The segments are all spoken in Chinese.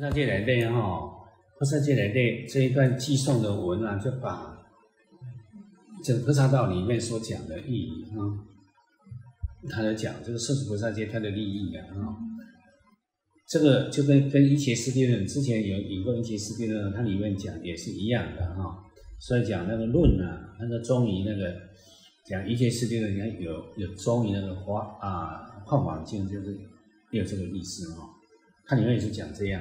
菩萨戒来内哈，菩萨戒来内这一段寄送的文啊，就把这个菩萨道里面所讲的意义啊，他在讲这个摄持菩萨戒它的利益啊，啊，这个就跟跟一切世界论之前有引过一切世界论，它里面讲也是一样的哈，所以讲那个论啊，那个中医那个讲一切世界论，你看有有中医那个花啊《幻网经》就是有这个意思哈。它里面也是讲这样，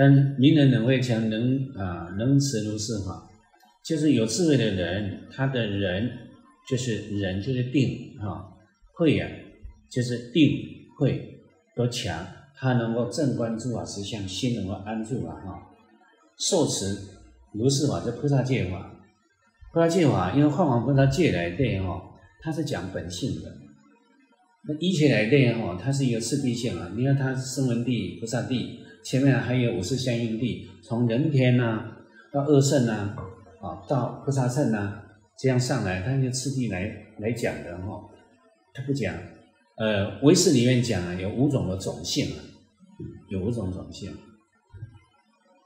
但明人能会强，能啊能持如是法，就是有智慧的人，他的人就是人就是定哈，慧呀就是定慧都强，他能够正观诸法实相，心能够安住啊哈，受持如是法，这菩萨戒法，菩萨戒法，因为幻王菩萨戒来对哈，它是讲本性的。那一切来对哈，它是一个次第性啊。你看它声闻地、菩萨地，前面还有五识相应地，从人天呐到二圣呐，啊到菩萨圣呐，这样上来，它就次第来来讲的哈。它不讲，呃，唯识里面讲啊，有五种的种性啊，有五种种性。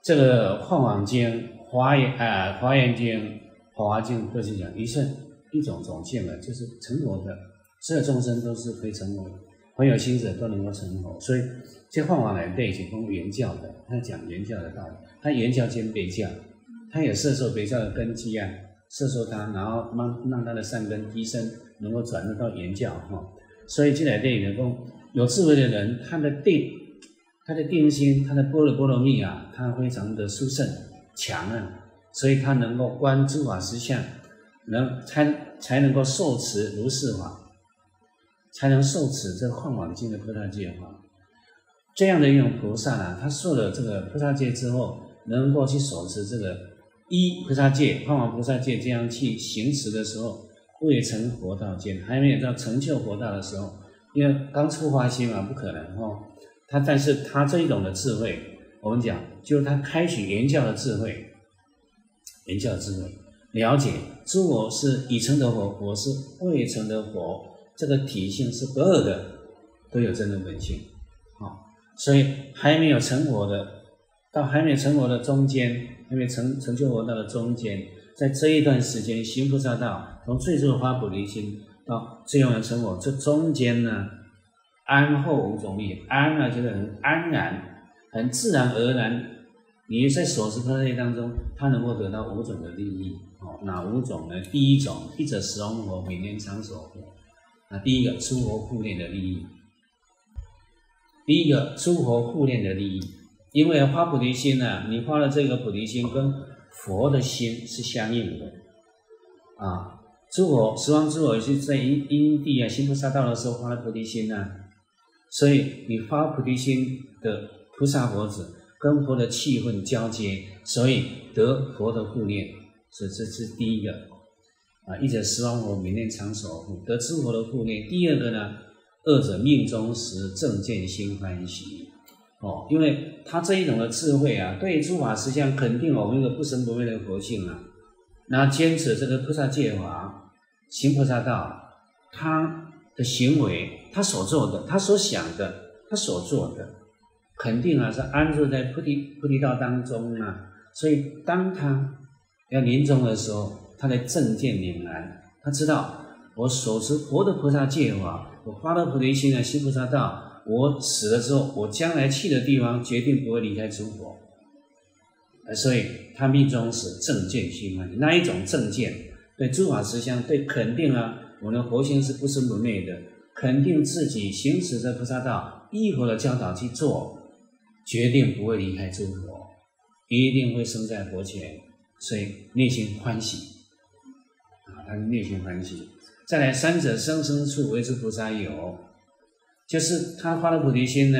这个《幻网经》、华严啊、华严经、华华经都是讲一圣一种种性啊，就是成佛的。所有众生都是可以成佛的，很有心者都能够成佛。所以这幻王来对是供原教的，他讲原教的道理。他原教兼别教，他也摄受别教的根基啊，摄受他，然后让让他的善根提升，能够转入到原教哈。所以进来对能够有智慧的人，他的定，他的定心，他的波罗波罗蜜啊，他非常的殊胜强啊，所以他能够观诸法实相，能才才能够受持如是法。才能受持这幻网经的菩萨戒哈，这样的一种菩萨呢，他受了这个菩萨戒之后，能够去守持这个一菩萨戒、幻网菩萨戒，这样去行持的时候，未成佛道见，还没有到成就佛道的时候，因为刚出发心嘛，不可能哈。他但是他这一种的智慧，我们讲就是他开启言教的智慧，言教智慧，了解诸我是已成的佛，我是未成的佛。这个体性是不二的，都有真的本性，啊，所以还没有成佛的，到还没有成佛的中间，还没成成就佛道的中间，在这一段时间行菩萨道，从最初的发菩提心到最后的成佛，这中间呢，安后五种利益，安呢就是很安然、很自然而然，你在所持菩萨业当中，他能够得到五种的利益，哦，哪五种呢？第一种，一者十方佛，每年常守护。那第一个诸佛护念的利益，第一个诸佛护念的利益，因为发菩提心呢，你发了这个菩提心跟佛的心是相应的啊。诸佛十方诸佛是在因因地啊行菩萨道的时候发了菩提心呢，所以你发菩提心的菩萨佛子跟佛的气氛交接，所以得佛的护念，这这是第一个。啊，一者十方佛明念常守护，得诸佛的护念。第二个呢，二者命中时正见心欢喜。哦，因为他这一种的智慧啊，对诸法实相肯定我们一个不生不灭的佛性啊。那坚持这个菩萨戒法，行菩萨道，他的行为，他所做的，他所想的，他所做的，肯定啊是安住在菩提菩提道当中啊。所以当他要临终的时候。他的正见凛然，他知道我手持佛的菩萨戒法，我发了菩提心啊，行菩萨道，我死了之后，我将来去的地方决定不会离开诸佛，所以他命中是正见心欢喜，那一种正见对诸法实相，对肯定啊，我的佛性是不生不灭的，肯定自己行持着菩萨道，依佛的教导去做，决定不会离开诸佛，一定会生在佛前，所以内心欢喜。他内心欢喜，再来三者生生处为之菩萨有，就是他发了菩提心呢，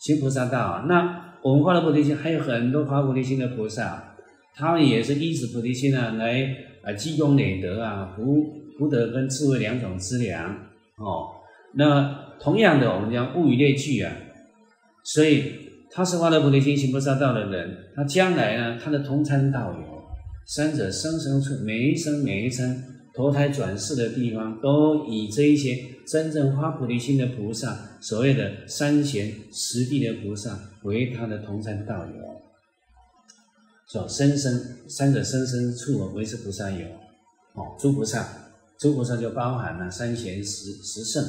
行菩萨道。那我们发了菩提心，还有很多发菩提心的菩萨，他们也是依止菩提心啊，来啊积功累德啊，福福德跟智慧两种资粮哦。那同样的，我们讲物以类聚啊，所以他是发了菩提心行菩萨道的人，他将来呢，他的同参道友，三者生生处，每一生每一生。投胎转世的地方，都以这一些真正发菩提心的菩萨，所谓的三贤十地的菩萨为他的同参道友。说生生三者生生处为是菩萨有，哦，诸菩萨，诸菩萨就包含了三贤十十圣，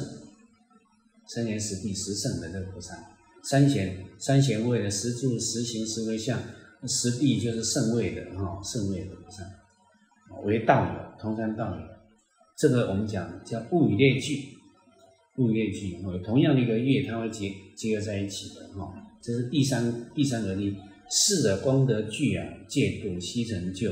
三贤十地十圣的这个菩萨，三贤三贤位的十住十行十为相，十地就是圣位的哈，圣位的菩萨。为道友，同参道友，这个我们讲叫物以类聚，物以类聚，哦，同样的一个月，它会结结合在一起的，哈，这是第三第三个例，四的功德具啊，戒度悉成就，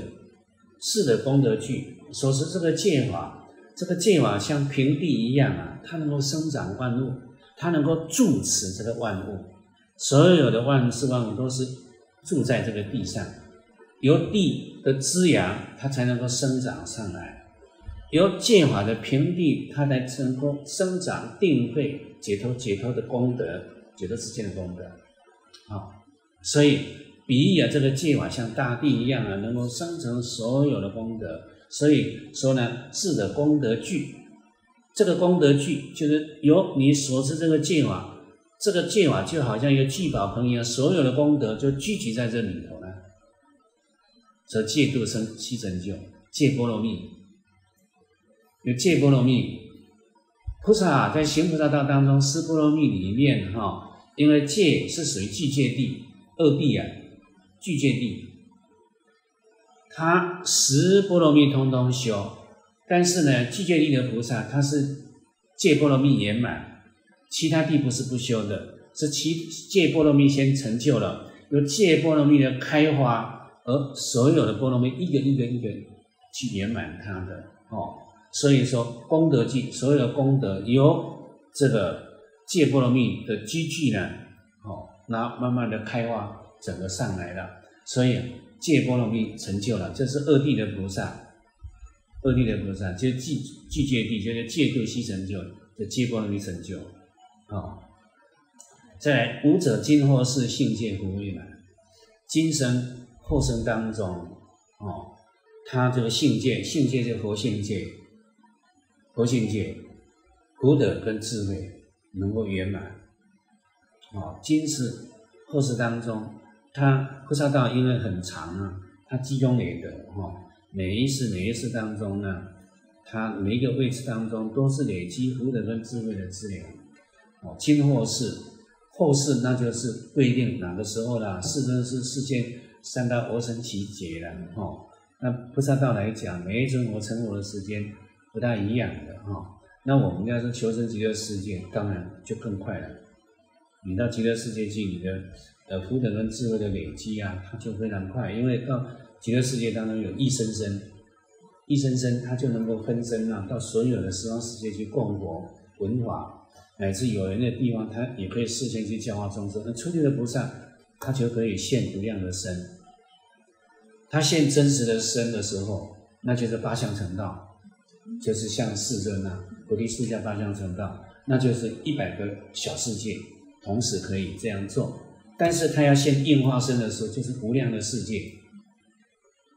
四的功德具，说是这个戒法，这个戒法像平地一样啊，它能够生长万物，它能够住持这个万物，所有的万事万物都是住在这个地上。由地的滋养，它才能够生长上来；由戒法的平地，它才能够生长定慧、解脱、解脱的功德、解脱之间的功德。好，所以比喻啊，这个戒法像大地一样啊，能够生成所有的功德。所以说呢，智的功德聚，这个功德聚就是由你所知这个戒法，这个戒法就好像一个聚宝盆一样，所有的功德就聚集在这里头了。则戒度生七成就，戒波罗蜜，有戒波罗蜜。菩萨在行菩萨道当中，施波罗蜜里面哈，因为戒是属于具戒地二地啊，具戒地，他十波罗蜜通通修，但是呢，具戒地的菩萨他是戒波罗蜜圆满，其他地不是不修的，是其戒波罗蜜先成就了，有戒波罗蜜的开花。而所有的波罗蜜一个一个一个去圆满它的哦，所以说功德具，所有的功德由这个戒波罗蜜的积聚呢，哦，那慢慢的开花，整个上来了，所以戒波罗蜜成就了，这是二地的菩萨，二地的菩萨就是具具戒地，就是戒度悉成就，就戒波罗蜜成就，啊，在五者今后是性戒不未满，今生。后生当中，哦，他这个性界，性界是佛性界，佛性界，福德跟智慧能够圆满，哦，今世后世当中，他菩萨道因为很长啊，他积中累德，哈，每一世每一世当中呢，他每一个位置当中都是累积福德跟智慧的资粮，哦，今后世，后世那就是不一定哪个时候啦，世尊是世间。三大佛神奇劫了哈，那菩萨道来讲，每一尊佛成佛的时间不大一样的哈。那我们要是求生极乐世界，当然就更快了。你到极乐世界去，你的呃福德跟智慧的累积啊，它就非常快。因为到极乐世界当中有一生生，一生生他就能够分身啊，到所有的十方世界去供佛闻法，乃至有人的地方，他也可以事先去教化众生。那出去的菩萨。他就可以现无量的身，他现真实的身的时候，那就是八相成道，就是像世尊啊，菩提树下八相成道，那就是一百个小世界同时可以这样做。但是他要现应化身的时候，就是无量的世界，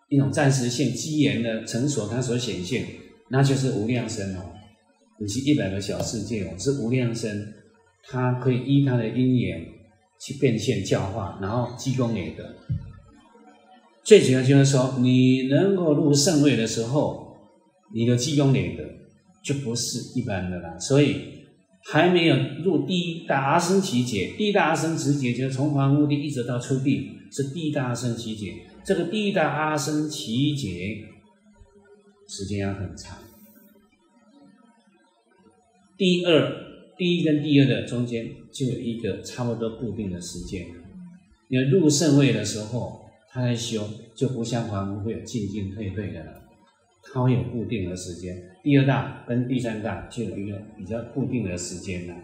一种暂时性机缘的成所，它所显现，那就是无量身哦，不是一百个小世界哦，是无量身，它可以依它的因缘。去变现教化，然后积功累德。最主要就是说，你能够入圣位的时候，你的积功累德就不是一般的了。所以还没有入第一大阿僧祇劫，第一大阿僧祇劫就是从黄目地一直到初地，是第一大阿僧祇劫。这个第一大阿僧祇劫时间要很长。第二。第一跟第二的中间就有一个差不多固定的时间，你入圣位的时候，他在修就不像凡夫会有进进退退的了，他会有固定的时间。第二大跟第三大就有一个比较固定的时间了。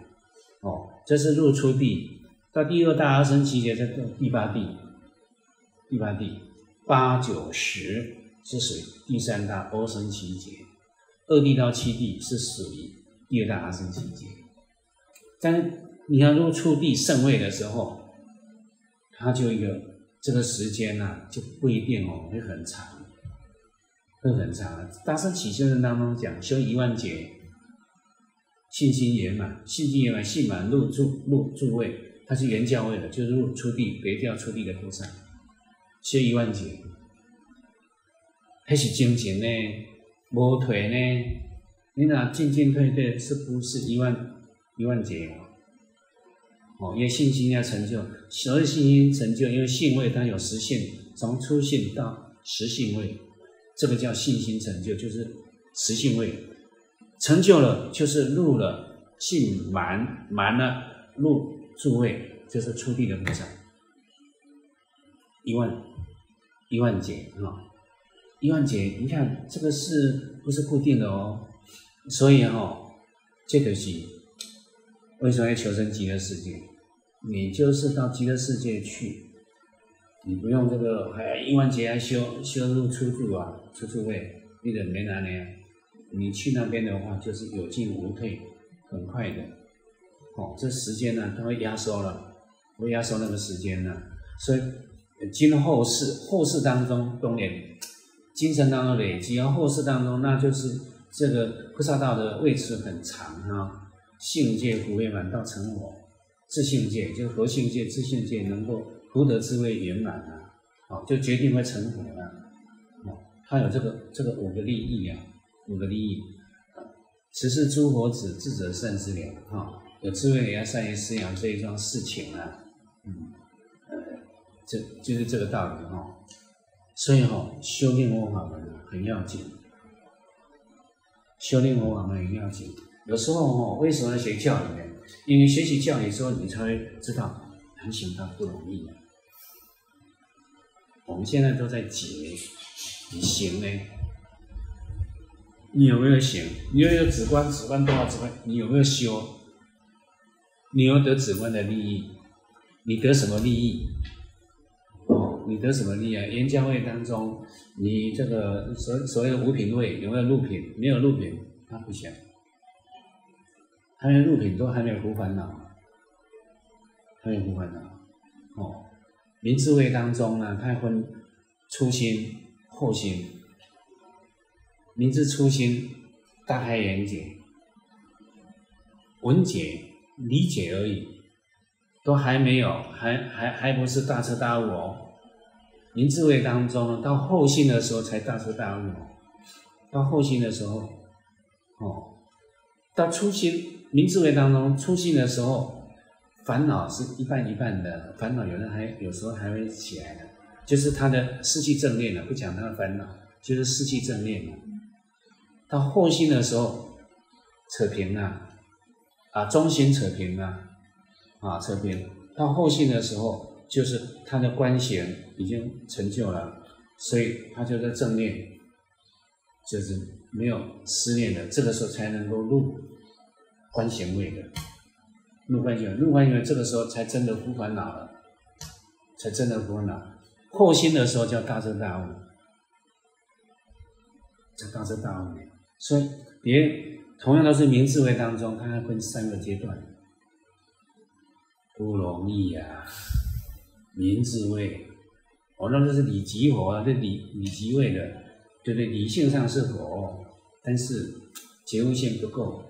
哦，这是入初地，到第二大阿僧祇劫，这个第八地，第八地八九十是属于第三大阿僧祇劫，二地到七地是属于第二大阿僧祇劫。但是你要入触地圣位的时候，它就一个这个时间呐就不一定哦，会很长。会很长。大圣起修论当中讲修一万劫，信心圆满，信心圆满，信满入住入住位，它是原教位的，就是入出地别教出地的菩萨，修一万劫，还是精进呢，无退呢？你那进进退退是不是一万一万劫？哦，因为信心要成就，所谓信心成就，因为信位它有实性，从初信到实性位，这个叫信心成就，就是实性位成就了，就是入了信满满了入诸位，就是出地的菩萨，一万一万劫啊，一万劫，你看这个是不是固定的哦？所以哈，这个是为什么要求生极乐世界？你就是到极乐世界去，你不用这个还一万劫还修修入出住啊，出住位，你得没难呢。你去那边的话，就是有进无退，很快的。哦，这时间呢，它会压缩了，会压缩那个时间呢。所以今后世后世当中，当然精神当中累积，然后后世当中，那就是这个菩萨道的位置很长啊，性界不会满到成佛。自性界就是佛性界，自性界能够福德智慧圆满啊，啊，就决定会成佛了，啊，他有这个这个五个利益啊，五个利益，此是诸佛子智者善之了，哈，有智慧也要善于思想这一桩事情啊，嗯，呃，这就是这个道理哈，所以哈，修炼佛法门很要紧，修炼佛法门很要紧，有时候哦，为什么要学教育呢？因为学习教理之后，你才会知道人行道不容易。我们现在都在解，你行呢？你有没有行？你有没有止观？止观多少止观？你有没有修？你有得止观的利益？你得什么利益？哦，你得什么利益啊？演讲会当中，你这个所所谓的五品位有没有入品？没有入品，他不行。他连入品都还没有无烦恼，还没有无烦恼。哦，明智慧当中呢，它分初心、后心。明智初心，大开眼界、闻解、理解而已，都还没有，还还还不是大彻大悟哦。明智慧当中，到后心的时候才大彻大悟哦。到后心的时候，哦，到初心。明智慧当中初心的时候，烦恼是一半一半的，烦恼有人还有时候还会起来的，就是他的士气正念了，不讲他的烦恼，就是士气正念了。到后心的时候，扯平了，啊，中心扯平了，啊，扯平。到后心的时候，就是他的观行已经成就了，所以他就在正念，就是没有思念的，这个时候才能够入。观行位的入观行位，入观行位，这个时候才真的无烦恼了，才真的无烦恼。破心的时候叫大彻大悟，叫大彻大悟。所以别同样都是明智慧当中，它还分三个阶段，不容易呀。明智慧，我那这是理即佛啊，这理理即位的，对不对？理性上是佛，但是觉悟性不够。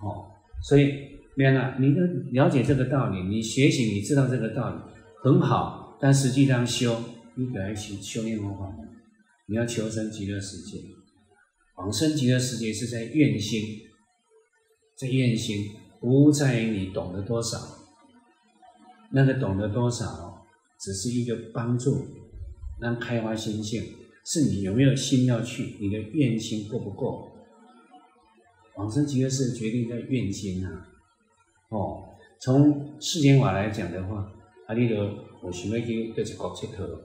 哦，所以明了，你都了解这个道理，你学习，你知道这个道理很好，但实际上修，你本来修修炼佛法门，你要求生极乐世界，往生极乐世界是在愿心，在愿心，不在于你懂得多少，那个懂得多少，只是一个帮助，让开发心性，是你有没有心要去，你的愿心够不够？往生极乐世界决定在愿心呐，哦，从世间法来讲的话，啊，你就我想要去各一国佚佗，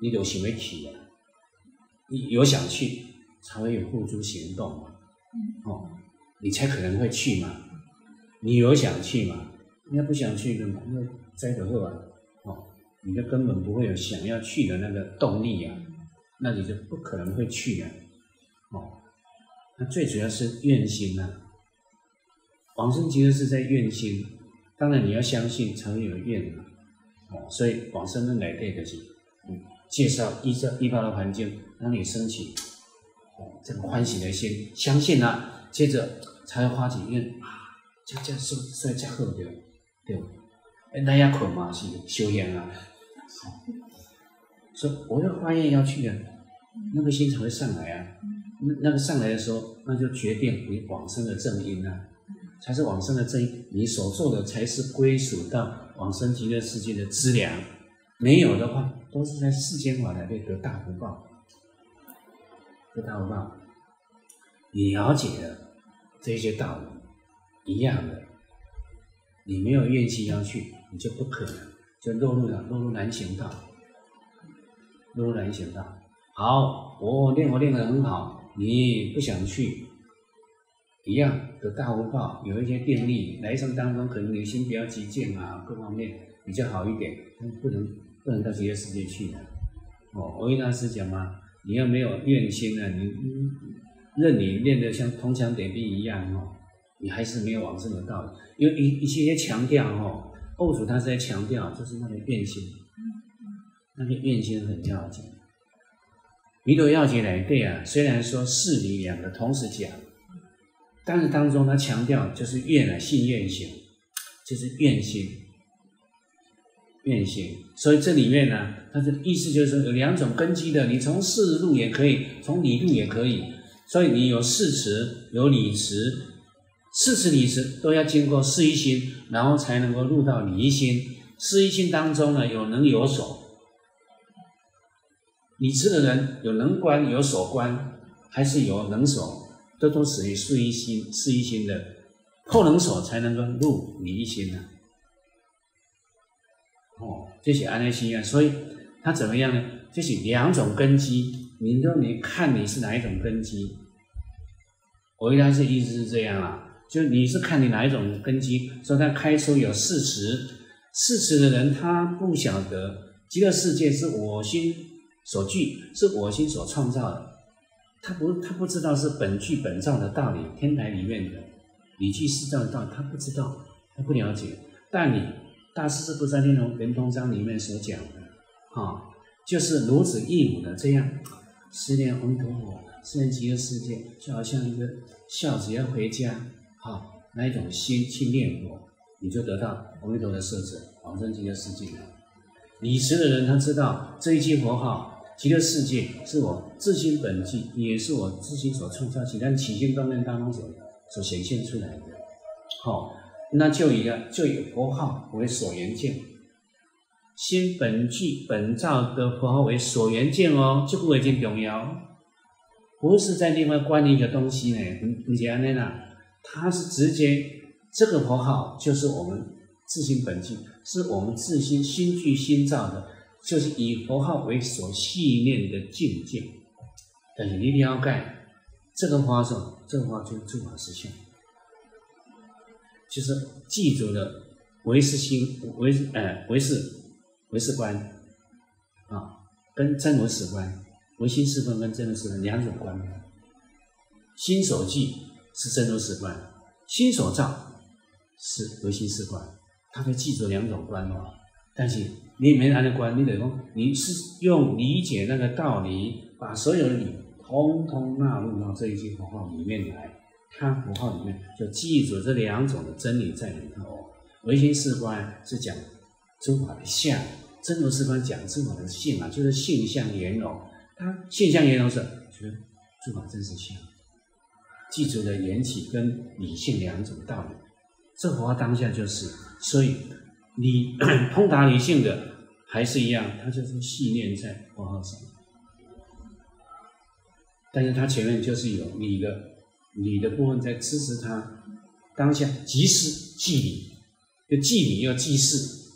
你就想要去啊，你有想去，才会有付诸行动嘛，哦，你才可能会去嘛，你有想去嘛，你要不想去的嘛，那栽得后啊，哦，你就根本不会有想要去的那个动力啊，那你就不可能会去呀，哦。那最主要是愿心呐，往生其实是在愿心，当然你要相信才会有愿嘛，哦，所以往生的来对的是，嗯，介绍依照依报的环境，让你升起哦这个欢喜的心，相信了，接着才会发起愿啊，这这是是这好对对，哎，那也困嘛是修行啊，说我要发愿要去的，那个心才会上来啊，那那个上来的时候，那就决定你往生的正因啊，才是往生的正因，你所做的才是归属到往生极乐世界的资粮，没有的话，都是在世间法来被得大福报。得大福报，你了解了这些道理，一样的，你没有怨气要去，你就不可能，就落入了落入难行道，落入难行道。好，我练我练得很好，你不想去，一样的大福报，有一些定力，来生当中可能你心比较急静啊，各方面比较好一点，但不能不能到极乐世界去的。哦，我跟大师讲嘛。你要没有愿心啊？你任你练得像铜墙铁壁一样哦，你还是没有往生的道理。因为一一些强调哦，后主他是在强调，就是那个愿心，那个愿心很要紧。弥陀要紧来对啊，虽然说事理两个同时讲，但是当中他强调就是愿啊，信愿行，就是愿心。愿行，所以这里面呢，他的意思就是说有两种根基的，你从事入也可以，从理入也可以。所以你有事持，有理持，事持理持都要经过事一心，然后才能够入到理一心。事一心当中呢，有能有所。理持的人有能观有所观，还是有能所，这都属于事一心事一心的，后能所才能够入理一心呢。哦，这些安乐心愿，所以它怎么样呢？这是两种根基，你都你看你是哪一种根基？我一般是意思是这样啊，就你是看你哪一种根基，说他开出有事实，事实的人他不晓得极乐世界是我心所具，是我心所创造的，他不他不知道是本具本造的道理，天台里面的理具四照的道理，他不知道，他不了解，但你。大师是不在《天龙圆通章》里面所讲的，啊，就是如此义母的这样思念阿弥陀佛，思念极乐世界，就好像一个孝子要回家，啊，那一种心去念佛，你就得到阿弥陀的摄者，往生极乐世界了。理持的人他知道这一句佛号，极乐世界是我自心本具，也是我自心所创造起，但起心动念当中所所显现出来的，好。那就以个就以佛号为所缘境，心本具本造的佛号为所缘境哦，这个已经重要，不是在另外关一个东西呢，你你安那啦，它是直接这个佛号就是我们自心本具，是我们自心心具心造的，就是以佛号为所系念的境界。但是一定要盖这个花上，这个花就诸法实相。就是记住了唯识心唯呃唯识唯识观啊，跟真如史观唯心四观跟真如史观两种观，心所记是真如史观，心所造是唯心四观，他会记住两种观哦。但是你没拿的观，你得说你是用理解那个道理，把所有的理通通纳入到这一句佛号里面来。看符号里面就记住这两种的真理在里头。唯心四观是讲诸法的相，真如四观讲诸法的性啊，就是性相圆融。它性相圆融是就是诸法真实相。记住了缘起跟理性两种道理，这佛号当下就是，所以你 通达理性的还是一样，它就是系念在符号上，但是它前面就是有你的。你的部分在支持他当下即事记理，就记理要记事，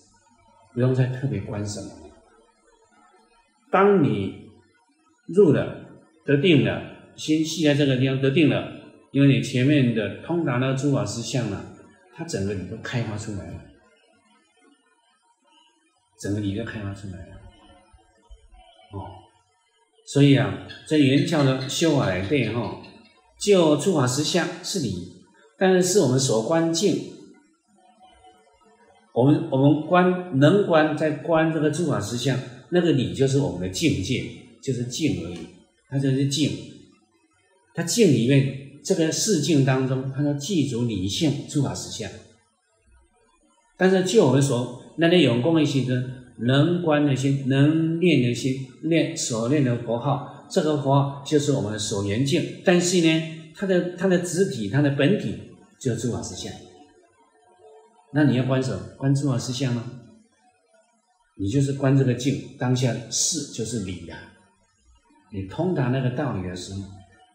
不用再特别关什么。当你入了得定了，心系在这个地方得定了，因为你前面的通达那诸法实相了，它整个你都开发出来了，整个理都开发出来了。哦，所以啊，在圆教的修法来对哈。就诸法实相是理，但是是我们所观境。我们我们观能观在观这个诸法实相，那个理就是我们的境界，就是境而已，它就是境。它境里面这个事境当中，它要记住理性诸法实相。但是就我们所那些有功的心呢，能观的心，能念的心，念所念的佛号，这个佛号就是我们所缘境。但是呢，它的它的实体，它的本体就是诸法实相。那你要观什么？观诸法实相吗？你就是观这个境，当下是就是理呀。你通达那个道理的时候，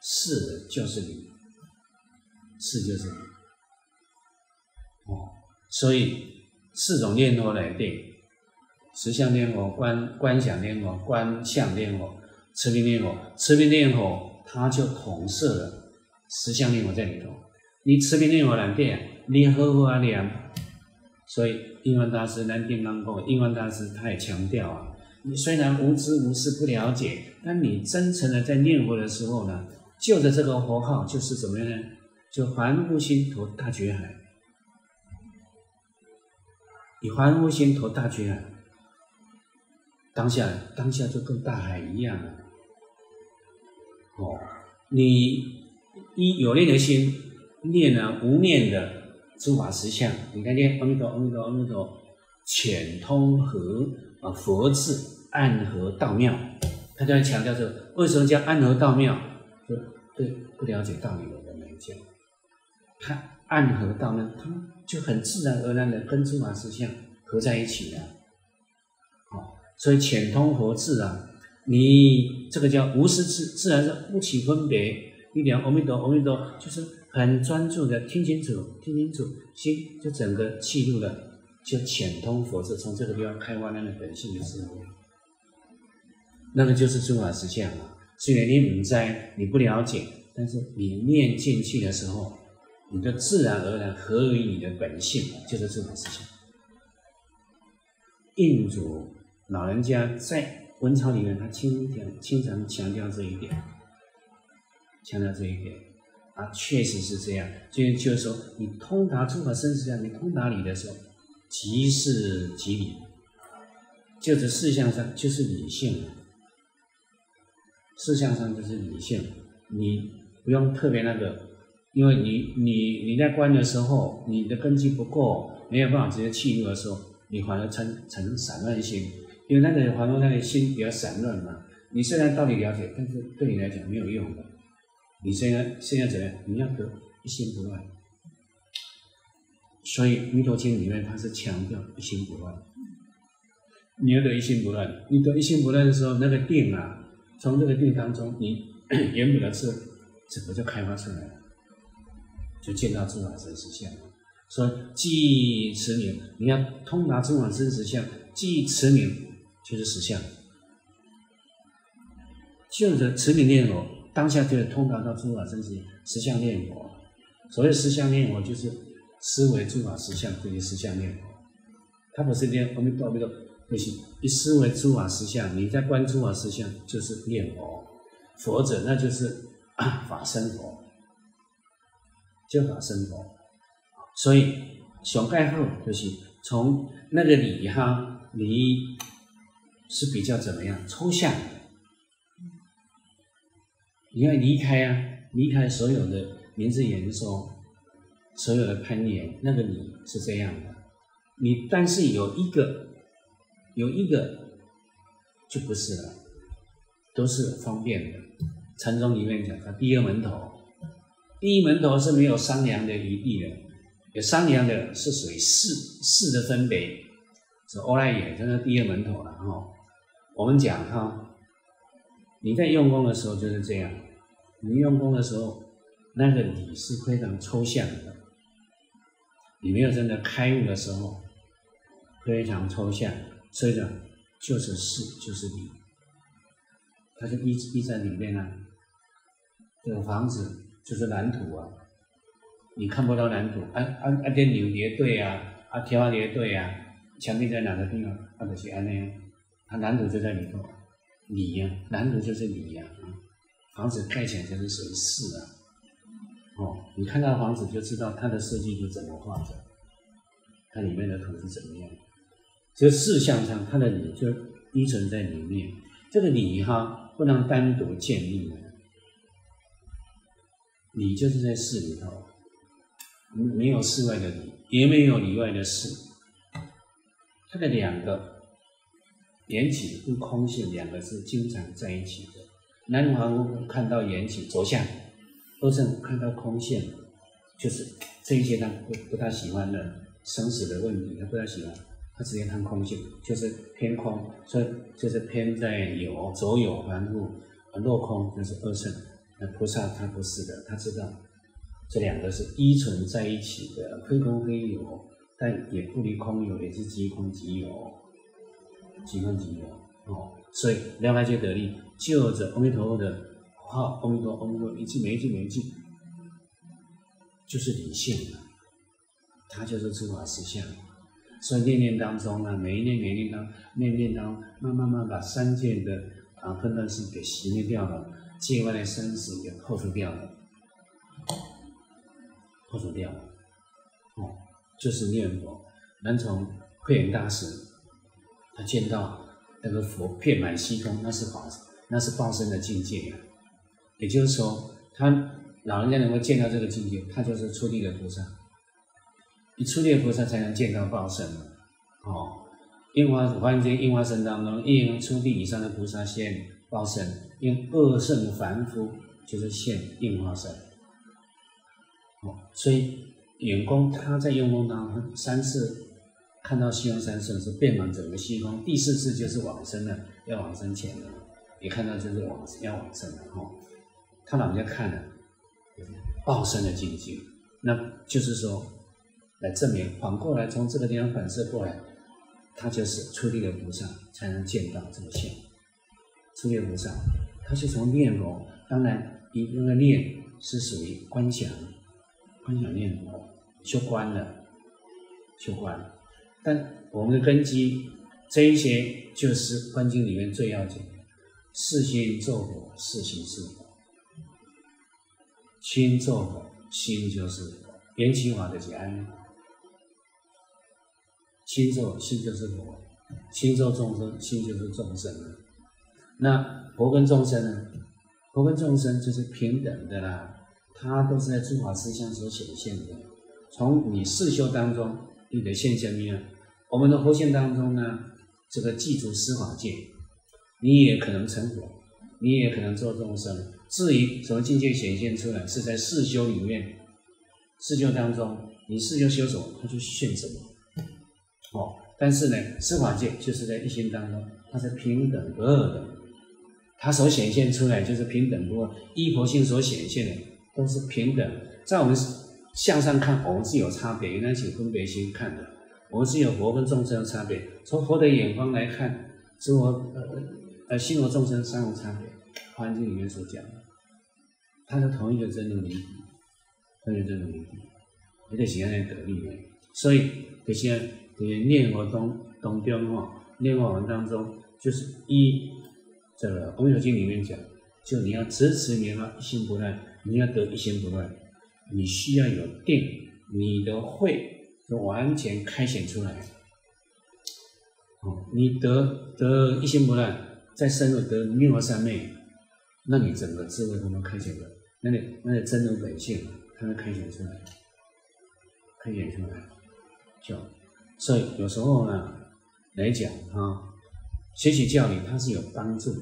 是就是理，是就是理。哦，所以四种念头来对，实相念佛、观观想念佛、观相念佛、持名念佛、持名念佛，它就统摄了实相念佛在里头。你持名念佛两遍，你何苦啊念。所以，印光大师南定当过，印光大师他也强调啊，你虽然无知无识不了解，但你真诚的在念佛的时候呢，就着这个佛号，就是怎么样呢？就凡夫心投大觉海，以凡夫心投大觉海，当下当下就跟大海一样了。哦，你一有念的心，念了无念的。诸法实相，你看见阿弥陀阿弥陀阿弥陀，浅通和啊佛智暗合道妙，他就在强调这为什么叫暗合道妙？就对不了解道理的人来讲，他暗合道妙，他就很自然而然的跟诸法实相合在一起了。好，所以浅通佛智啊，你这个叫无师智，自然是不起分别。你讲阿弥陀阿弥陀，就是。很专注的听清楚，听清楚，心就整个记录了，就浅通佛智，从这个地方开发那个本性的智慧，那个就是诸法实相啊。虽然你不在，你不了解，但是你念进去的时候，你就自然而然合于你的本性，就是这种事情。印主老人家在文钞里面，他经常经常强调这一点，强调这一点。啊，确实是这样。就就是说，你通达诸法生死相，你通达理的时候，即是即理，就是事项上就是理性了。事项上就是理性，你不用特别那个，因为你你你在观的时候，你的根基不够，没有办法直接契入的时候，你反而成成散乱心，因为那个反而那个心比较散乱嘛。你虽然道理了解，但是对你来讲没有用的。你现在现在怎样？你要得一心不乱，所以《弥陀经》里面它是强调一心不乱。你要得一心不乱，你得一心不乱的时候，那个定啊，从这个定当中，你 原本的是整个就开发出来了，就见到诸法真实相。所以记持名，你要通达诸法真实相，记持名就是实相，就是持名念佛。当下就是通达到诸法真实实相念佛。所谓实相念佛，就是思维诸法实相，就是实相念佛。他不是念阿弥陀阿弥陀，不行。一思维诸法实相，你在观诸法实相，就是念佛。佛者，那就是 法身佛，就法生佛。所以小盖后就是从那个理哈理是比较怎么样抽象。你要离开啊，离开所有的名字言说，所有的攀岩，那个你是这样的。你但是有一个，有一个就不是了，都是方便的。禅宗里面讲，它第二门头，第一门头是没有商量的余地的，有商量的是属于事事的分别，是欧赖耶，这是第二门头了哈。我们讲哈，你在用功的时候就是这样。你用功的时候，那个你是非常抽象的，你没有真的开悟的时候，非常抽象，所以讲就是事就是你，它就依依在里面啊。这个房子就是蓝图啊，你看不到蓝图，啊啊啊！这扭叠对啊，啊条叠对啊，墙壁在哪个地方？啊，就是安那，它蓝图就在里头，理呀，蓝图就是理呀。房子盖起来就是属于事啊，哦，你看到房子就知道它的设计是怎么画的，它里面的图是怎么样，这事项上它的理就依存在里面，这个理哈不能单独建立的，你就是在事里头，没有事外的你，也没有里外的事。它的两个缘起跟空性两个是经常在一起的。南华屋看到缘起走向，二圣看到空性，就是这一些他不不大喜欢的生死的问题，他不大喜欢，他直接看空性，就是偏空，所以就是偏在有走有凡夫，落空就是二圣。那菩萨他不是的，他知道这两个是依存在一起的，非空非有，但也不离空有，也是即空即有，即空即有哦。所以了解就得力，就着阿弥陀佛的话，阿弥陀阿弥陀，一句没一句没一句，就是理性的，它就是诸法实相。所以念念当中呢，每一念每一念当念念当，慢慢慢把三界的啊分段性给熄灭掉了。界外的生死也破除掉了，破除掉了，哦，就是念佛。南从慧远大师，他见到那个佛遍满虚空，那是法，那是报身的境界呀。也就是说，他老人家能够见到这个境界，他就是出地的菩萨。你出地的菩萨才能见到报身。哦，樱花花间樱花身当中，一能出地以上的菩萨现。报身，因恶圣凡夫就是现应化身，哦，所以员工他在用功当中三次看到西方三圣是遍满整个西方，第四次就是往生了，要往生前了，也看到就是往要往生了哈，他老人家看了报身的境界，那就是说来证明反过来从这个地方反射过来，他就是出力的菩萨才能见到这个相。出念菩萨，他是从念佛，当然你那个念是属于观想，观想念佛，修观的，修观。但我们的根基，这一些就是观经里面最要紧的：四心作佛，四心是佛。心作佛，心就是佛，缘起法的家。心作心就是佛，心作众生，心就是众生了。那佛跟众生呢？佛跟众生就是平等的啦，它都是在诸法实相所显现的。从你四修当中，你的现象面，我们的佛性当中呢，这个记住司法界，你也可能成佛，你也可能做众生。至于什么境界显现出来，是在四修里面，四修当中，你四修修什么，它就现什么。哦，但是呢，司法界就是在一心当中，它是平等不二的。它所显现出来就是平等，不过依佛性所显现的都是平等。在我们向上看，我们是有差别；，原来请分别心看的，我们是有佛跟众生的差别。从佛的眼光来看，是我呃呃心和众生三种差别。环境里面所讲的，它是同一个真如离体，同一个真如离体，也得喜欢来得力的。所以这些这些念佛当 当中哈，念佛文当中就是一。这个《阿弥陀经》里面讲，就你要持持念嘛，一心不乱，你要得一心不乱，你需要有定，你的慧就完全开显出来。哦，你得得一心不乱，再深入得妙法三昧，那你整个智慧都能开显了，那你那你真如本性，它能开显出来，开显出来，就所以有时候呢来讲啊。学习教理，它是有帮助的。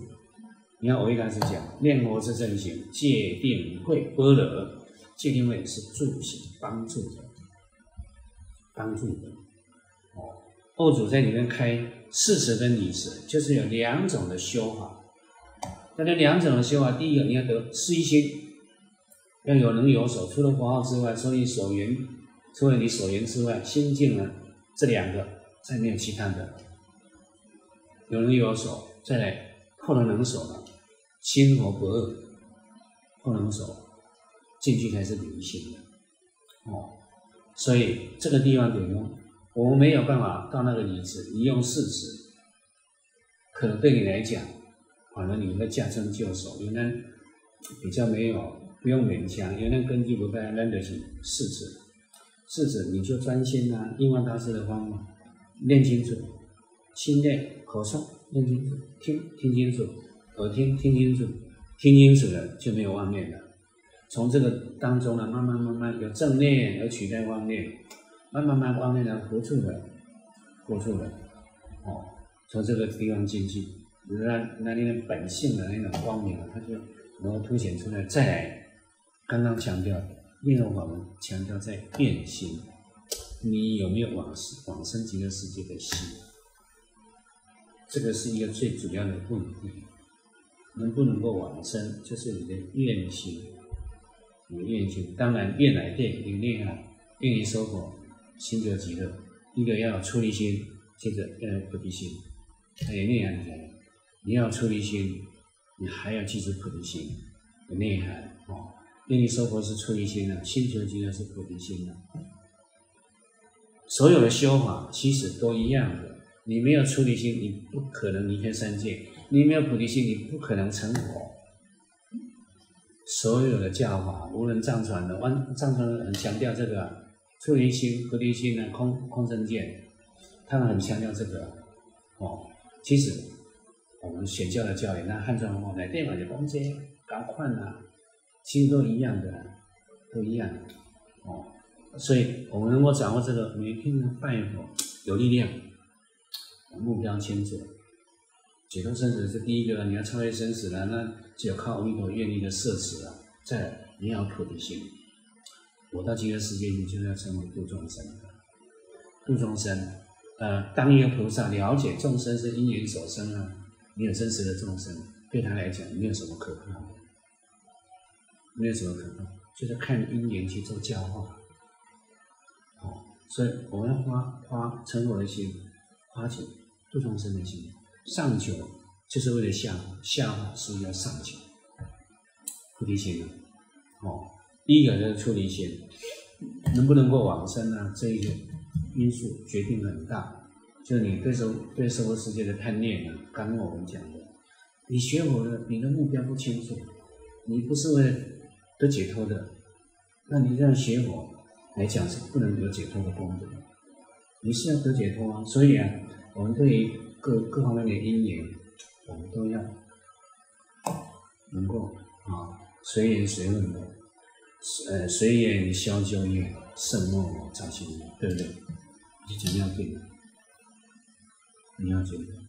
你看，我一开始讲念佛是正行，戒定慧般若，戒定慧是助行帮助的，帮助的。哦，二祖在里面开四十跟理实，就是有两种的修法。那这两种的修法，第一个你要得四一心，要有能有所，除了佛号之外，除了所缘，除了你所缘之外，心境呢，这两个再没有其他的。有人有手，再来破了能手了，心佛不二，破能手进去才是理性的哦。所以这个地方点用，我们没有办法到那个理智，你用四指，可能对你来讲，反而你会驾轻就熟。有人比较没有，不用勉强，有人根基不太认得起四指，四指你就专心啊，应万大师的方法，练清楚，心念。口诵念清楚，听听清楚，耳听听清楚，听清楚了就没有妄念了。从这个当中呢，慢慢慢慢有正念而取代妄念，慢慢慢妄念呢活出了，活出了，哦，从这个地方进去，那那那的本性的那种光明啊，它就能够凸显出来。再来，刚刚强调，另外我们强调在变心，你有没有往往生极乐世界的心？这个是一个最主要的问题，能不能够往生，就是你的愿心，你的愿心。当然，愿来电，你念啊，愿意收获，心得极乐。一个要出离心，接着要有菩提心，还有内涵在。你要出离心，你还要记住菩提心的内涵哦。愿意收获是出离心的，心得极乐是菩提心的。所有的修法其实都一样的。你没有出离心，你不可能离开三界；你没有菩提心，你不可能成佛。所有的教法，无论藏传的、藏藏传的很强调这个出离心、菩提心的空空生见，他们很强调这个。哦，其实我们显教的教育，那汉传文化来电法的东西，赶快啊，其实都一样的，都一样。哦，所以我们能够掌握这个，每天的拜佛有力量。目标清楚，解脱生死是第一个，你要超越生死了，那只有靠阿弥陀愿力的摄持了。再，你要菩提心。我到极乐世界，你就要成为度众生，度众生。呃，当一个菩萨了解众生是因缘所生啊，你有真实的众生，对他来讲没有什么可怕的，没有什么可怕，就是看因缘去做教化。好，所以我们要花花成佛的心，花钱。度众生的心，上求就是为了下下是要上求菩提心啊哦。第一个就是出离心，能不能够往生呢？这一个因素决定很大。就是你对生对生活世界的贪念啊，刚刚我们讲的，你学佛的，你的目标不清楚，你不是为了得解脱的，那你这样学佛来讲是不能得解脱的功德。你是要得解脱啊，所以啊。我们对于各各方面的因缘，我们都要能够啊随缘随问的，呃随缘消旧业，胜莫造新业，对不对？你怎么样对？你要觉得。